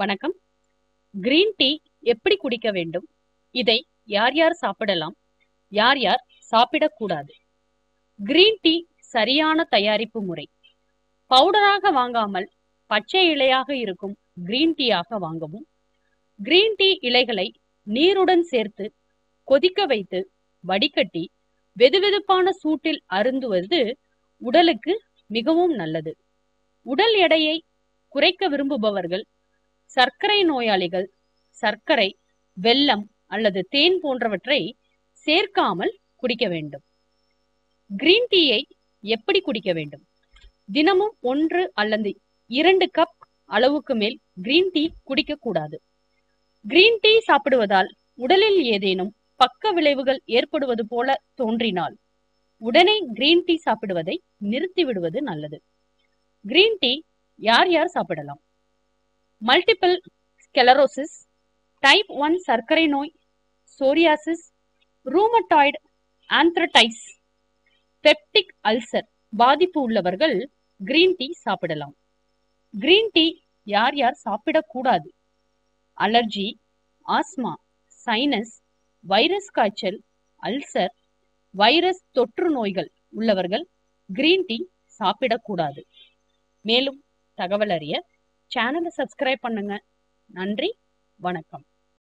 வணக்கம். Green tea எப்படி குடிக்க வேண்டும்? இதை யார் யார் சாப்பிடலாம்? யார் யார் சாப்பிடக்கூடாது? கிரீன் டீ சரியான தயாரிப்பு முறை. பவுடராக வாங்காமல் பச்சை இலையாக இருக்கும் கிரீன் டீயாக வாங்கவும். கிரீன் டீ இலைகளை நீருடன் சேர்த்து கொதிக்க வைத்து வடிகட்டி வெதுவெதுப்பான சூட்டில் அருந்துவது உடலுக்கு மிகவும் நல்லது. உடல் எடையை குறைக்க விரும்புபவர்கள் சர்க்கரை நோயாளிகள் சர்க்கரை வெல்லம் அல்லது தேன் போன்றவற்றை சேர்க்காமல் குடிக்க வேண்டும். கிரீன் டீயை எப்படி குடிக்க வேண்டும்? தினமும் ஒன்று அல்லது இரண்டு கப் அளவுக்கு மேல் கிரீன் டீ குடிக்க கூடாது கிரீன் டீ சாப்பிடுவதால் உடலில் ஏதேனும் பக்க விளைவுகள் ஏற்படுவது போல தோன்றினால் உடனே கிரீன் டீ சாப்பிடுவதை நிறுத்தி விடுவது நல்லது. கிரீன் டீ யார் யார் சாப்பிடலாம்? மல்டிபிள் ஸ்கெலரோசிஸ் டைப் ஒன் சர்க்கரை நோய் psoriasis rheumatoid arthritis peptic ulcer பாதிப்பு உள்ளவர்கள் கிரீன் டீ சாப்பிடலாம். கிரீன் டீ யார் யார் சாப்பிடக்கூடாது? அலர்ஜி ஆஸ்மா சைனஸ் வைரஸ் காய்ச்சல் அல்சர் வைரஸ் தொற்று நோய்கள் உள்ளவர்கள் கிரீன் டீ சாப்பிடக்கூடாது. மேலும் தகவல் அறிய சேனலை சப்ஸ்கிரைப் பண்ணுங்க. நன்றி வணக்கம்.